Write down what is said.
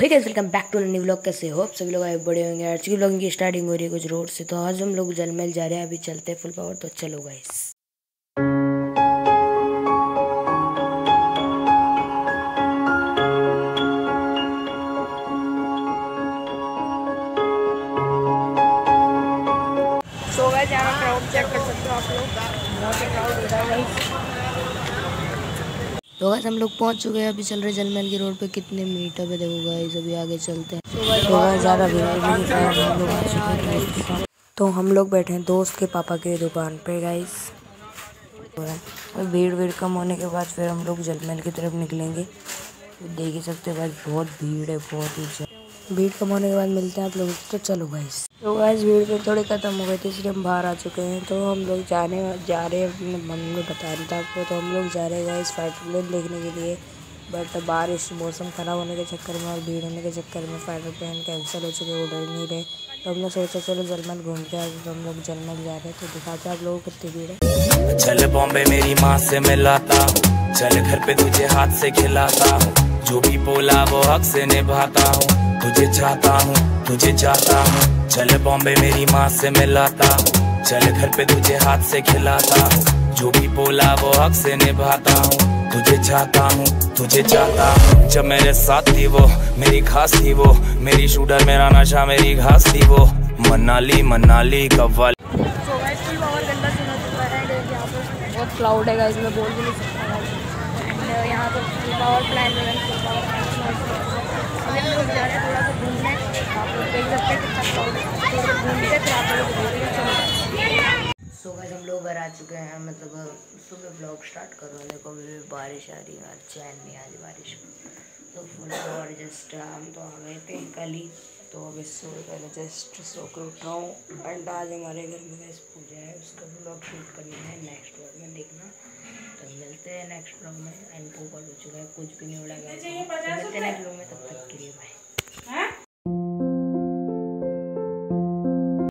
Hey guys welcome back to new vlog कैसे हो सभी लोग? आए बड़े होंगे आज की व्लॉगिंग की स्टार्टिंग हो रही है कुछ रोड से। तो आज हम लोग जलमहल जा रहे हैं। अभी चलते हैं फुल पावर तो चलो गाइस चेक कर सकते हो आप लोग। बहुत तो गाइस, हम लोग पहुँच चुके हैं। अभी चल रहे जलमहल की रोड पे। कितने मीटर पे देखो गाइस, अभी आगे चलते हैं। तो गाइस ज़्यादा हम लोग आ चुके हैं तो हम लोग बैठे हैं दोस्त के पापा की दुकान पे, गाइस। और भीड़ भीड़ कम होने के बाद फिर हम लोग जलमहल की तरफ़ निकलेंगे। तो देख ही सकते हो गाइस, बहुत भीड़ है, बहुत ही भीड़ कम होने के बाद मिलते हैं आप लोग तो चलो गाइस तो गाइस भीड़ तो थोड़ी खत्म हो गई थी, इसलिए हम बाहर आ चुके हैं। तो हम लोग जाने, जा रहे हैं अपने मम्मी ने बता रहा था आपको तो हम लोग जा रहे हैं गाइस फाइटर प्लेन देखने के लिए। बट बारिश, मौसम ख़राब होने के चक्कर में और भीड़ होने के चक्कर में फाइटर प्लेन कैंसिल हो चुके उड़ ही नहीं रहे। तो हमने सोचा, चलो जलमल घूम के आगे तो हम लोग जलमल जा रहे हैं। तो दिखाते हैं आप लोगों को कितनी भीड़ है। चल बॉम्बे मेरी माँ से मिलाता हूँ। चल घर पे तुझे हाथ से खिलाता हूँ। जो भी बोला वो हक से निभाता हूँ। तुझे चाहता हूँ, तुझे चाहता हूँ। चल बॉम्बे मेरी माँ से मिलाता हूँ। चल घर पे तुझे हाथ से खिलाता हूँ। जो भी बोला वो हक से निभाता हूँ। तुझे चाहता हूँ, तुझे चाहता हूँ। जब मेरे साथ थी वो, मेरी खास थी वो, मेरी शूटर, मेरा नशा, मेरी घास थी वो। मनाली मनाली, कव्वाली। क्लाउड है गाइस मैं बोल भी नहीं सकता। यहाँ पर पावर प्लान अभी हम लोग जा रहे हैं थोड़ा सा घूमने। आप लोग देख सकते हैं कितना घूमते फिर आप लोग सो गाइस हम लोग घर आ चुके हैं मतलब सुबह ब्लॉग स्टार्ट करो, देखो अभी बारिश आ रही है आज चैन नहीं आ रही बारिश। तो फुल और जस्ट हम तो आ गए थे कल ही तो अब इससे पहले जस्ट सो कर उठा हूँ। एंड आज हमारे घर में गैस पूजा है, उसका ब्लॉग शूट करना है नेक्स्ट ब्लॉग में देखना। तो मिलते हैं नेक्स्ट ब्लॉग में एंड चुका है कुछ भी नहीं उड़ा गया किलो में तब तक के लिए बाय